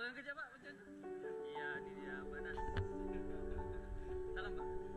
Apa yang kejap pak macam tu? Ya, ni dia panas. Salam pak.